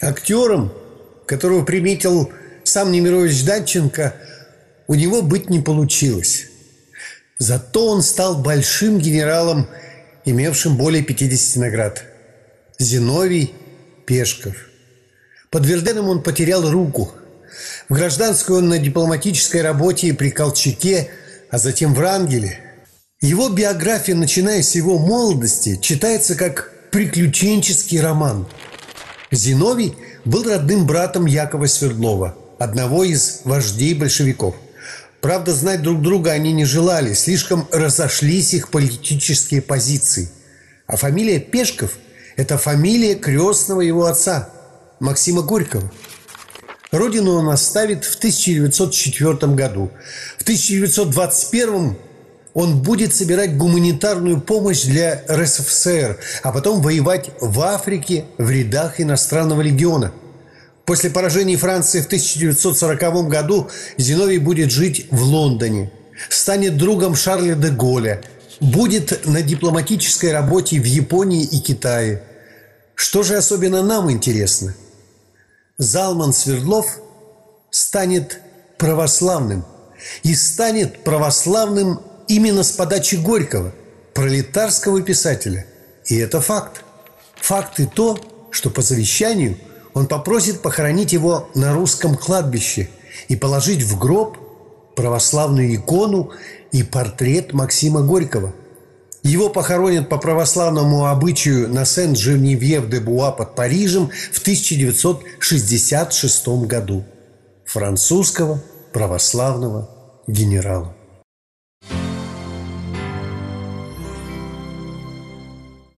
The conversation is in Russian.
Актером, которого приметил сам Немирович Данченко, у него быть не получилось. Зато он стал большим генералом, имевшим более 50 наград. Зиновий Пешков. Под Верденом он потерял руку. В гражданской он на дипломатической работе при Колчаке, а затем в Рангеле. Его биография, начиная с его молодости, читается как приключенческий роман. Зиновий был родным братом Якова Свердлова, одного из вождей большевиков. Правда, знать друг друга они не желали, слишком разошлись их политические позиции. А фамилия Пешков – это фамилия крестного его отца, Максима Горького. Родину он оставит в 1904 году. В 1921 он будет собирать гуманитарную помощь для РСФСР, а потом воевать в Африке в рядах иностранного легиона. После поражения Франции в 1940 году Зиновий будет жить в Лондоне, станет другом Шарля де Голля, будет на дипломатической работе в Японии и Китае. Что же особенно нам интересно? Залман Свердлов станет православным и станет православным именно с подачи Горького, пролетарского писателя. И это факт. Факт и то, что по завещанию он попросит похоронить его на русском кладбище и положить в гроб православную икону и портрет Максима Горького. Его похоронят по православному обычаю на Сен-Женевьев-де-Буа под Парижем в 1966 году. Французского православного генерала.